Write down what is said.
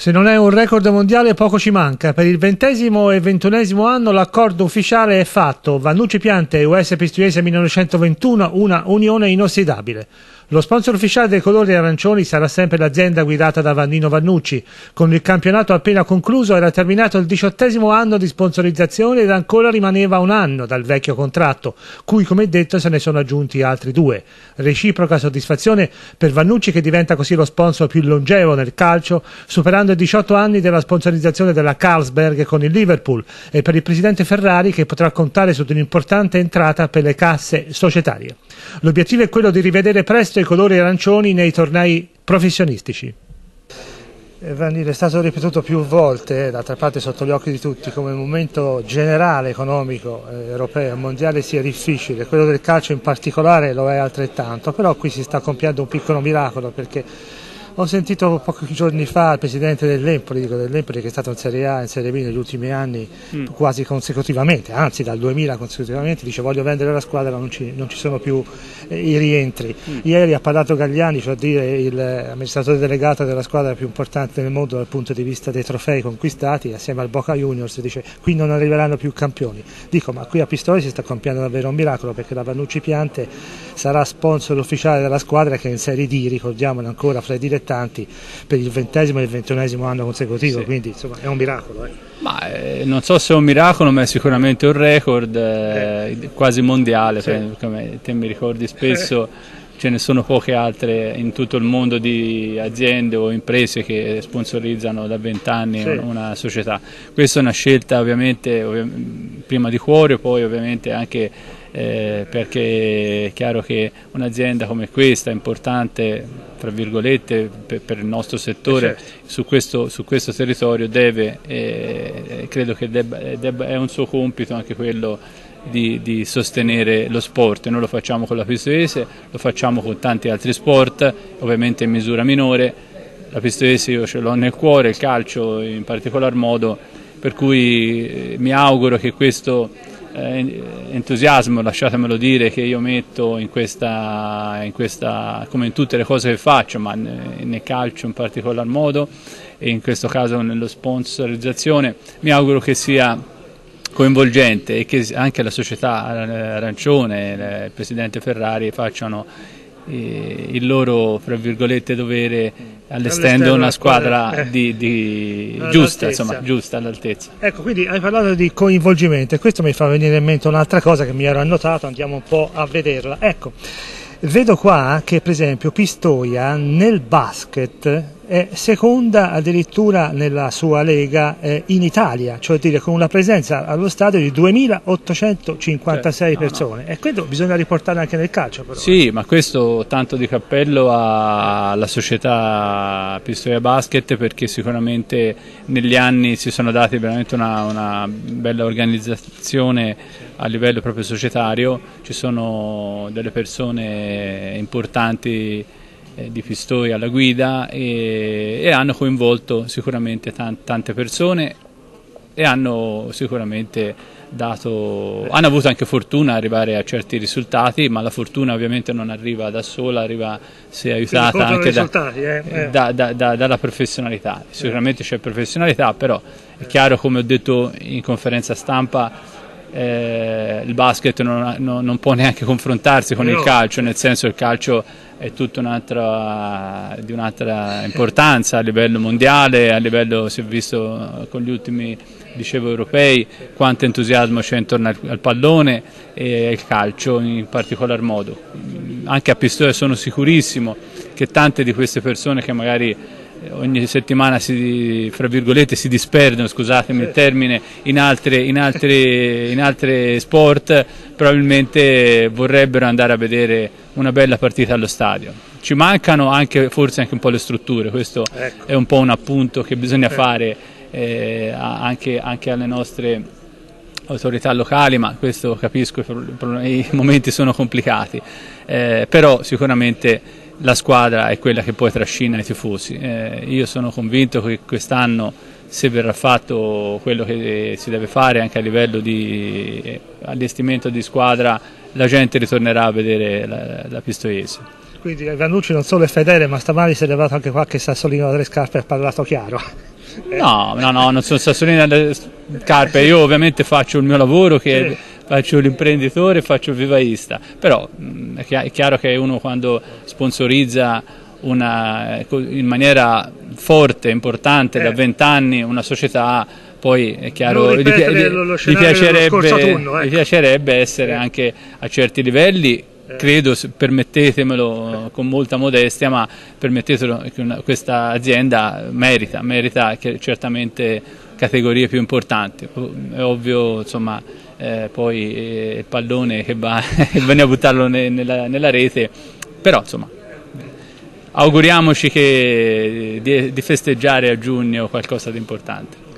Se non è un record mondiale poco ci manca. Per il ventesimo e ventunesimo anno l'accordo ufficiale è fatto. Vannucci Piante e US Pistoiese 1921 una unione inossidabile. Lo sponsor ufficiale dei colori arancioni sarà sempre l'azienda guidata da Vannino Vannucci. Con il campionato appena concluso era terminato il diciottesimo anno di sponsorizzazione ed ancora rimaneva un anno dal vecchio contratto, cui come detto se ne sono aggiunti altri due. Reciproca soddisfazione per Vannucci che diventa così lo sponsor più longevo nel calcio, superando i 18 anni della sponsorizzazione della Carlsberg con il Liverpool e per il presidente Ferrari che potrà contare su un'importante entrata per le casse societarie. L'obiettivo è quello di rivedere presto i colori arancioni nei tornei professionistici. Eh, Vanille è stato ripetuto più volte, eh, d'altra parte sotto gli occhi di tutti, come il momento generale economico eh, europeo e mondiale sia difficile, quello del calcio in particolare lo è altrettanto, però qui si sta compiendo un piccolo miracolo perché ho sentito pochi giorni fa il presidente dell'Empoli, dico dell'Empoli che è stato in Serie A e in Serie B negli ultimi anni mm. quasi consecutivamente, anzi dal 2000 consecutivamente, dice voglio vendere la squadra, non ci, non ci sono più eh, i rientri. Mm. Ieri ha parlato Gagliani, cioè dire l'amministratore delegato della squadra più importante del mondo dal punto di vista dei trofei conquistati, assieme al Boca Juniors, dice qui non arriveranno più campioni. Dico ma qui a Pistoia si sta compiendo davvero un miracolo perché la Vannucci Piante sarà sponsor ufficiale della squadra che è in Serie D, ricordiamolo ancora, fra i direttori importanti per il ventesimo e il ventunesimo anno consecutivo, sì. quindi insomma è un miracolo. Eh. Ma, eh, non so se è un miracolo, ma è sicuramente un record eh, eh. quasi mondiale, sì. come te mi ricordi spesso. ce ne sono poche altre in tutto il mondo di aziende o imprese che sponsorizzano da vent'anni sì. una società. Questa è una scelta ovviamente prima di cuore, poi ovviamente anche eh, perché è chiaro che un'azienda come questa, importante tra virgolette per, per il nostro settore, certo. su, questo, su, questo, territorio deve, eh, credo che debba, debba, è un suo compito anche quello di, di, sostenere lo sport, noi lo facciamo con la Pistoiese, lo facciamo con tanti altri sport, ovviamente in misura minore, la Pistoiese io ce l'ho nel cuore, il calcio in particolar modo, per cui eh, mi auguro che questo eh, entusiasmo, lasciatemelo dire, che io metto in questa, in questa, come in tutte le cose che faccio, ma nel calcio in particolar modo e in questo caso nello sponsorizzazione, mi auguro che sia coinvolgente e che anche la società arancione, il presidente Ferrari facciano eh, il loro dovere allestendo una squadra eh, di, di giusta, insomma, giusta all'altezza. Ecco, quindi hai parlato di coinvolgimento e questo mi fa venire in mente un'altra cosa che mi ero annotato, andiamo un po' a vederla. Ecco, vedo qua che per esempio Pistoia nel basket è seconda addirittura nella sua lega eh, in Italia, cioè dire con una presenza allo stadio di 2856 cioè, persone no, no. e questo bisogna riportare anche nel calcio. Però. Sì, ma questo tanto di cappello alla società Pistoia Basket perché sicuramente negli anni si sono dati veramente una, una bella organizzazione a livello proprio societario, ci sono delle persone importanti eh, di Pistoia alla guida e, e hanno coinvolto sicuramente tante persone e hanno sicuramente dato, hanno avuto anche fortuna arrivare a certi risultati, ma la fortuna ovviamente non arriva da sola, arriva se aiutata anche da, eh, eh. Da, da, dalla professionalità. Sicuramente c'è professionalità, però è chiaro come ho detto in conferenza stampa eh, il basket non, non, non, può neanche confrontarsi con no. il calcio, nel senso che il calcio è tutto un'altra, di un'altra importanza a livello mondiale, a livello, si è visto con gli ultimi dicevo, europei, quanto entusiasmo c'è intorno al, al pallone e al calcio in particolar modo. Anche a Pistoia sono sicurissimo che tante di queste persone che magari ogni settimana si, si disperdono, scusatemi il termine, in altre, in, altre, in altre sport, probabilmente vorrebbero andare a vedere una bella partita allo stadio. Ci mancano anche, forse anche un po' le strutture, questo ecco. è un po' un appunto che bisogna ecco. fare eh, anche, anche alle nostre autorità locali, ma questo capisco, i momenti sono complicati, eh, però sicuramente la squadra è quella che poi trascina i tifosi. Eh, io sono convinto che quest'anno se verrà fatto quello che si deve fare anche a livello di eh, allestimento di squadra, la gente ritornerà a vedere la, la Pistoiese. Quindi Vannucci non solo è fedele, ma stamani si è levato anche qualche sassolino dalle scarpe e ha parlato chiaro. No, no, no, non sono sassolini dalle scarpe, io ovviamente faccio il mio lavoro che faccio l'imprenditore, faccio il vivaista, però mm, è chiaro che uno quando sponsorizza una, in maniera forte, importante, eh. da vent'anni una società poi è chiaro gli, gli, piacerebbe, ecco. gli, piacerebbe, essere anche a certi livelli credo, permettetemelo con molta modestia, ma permettetelo che una, questa azienda merita, merita certamente categorie più importanti. È ovvio, insomma, eh, poi eh, il pallone che va, viene a buttarlo ne, nella, nella, rete, però insomma, auguriamoci che, di, di festeggiare a giugno qualcosa di importante.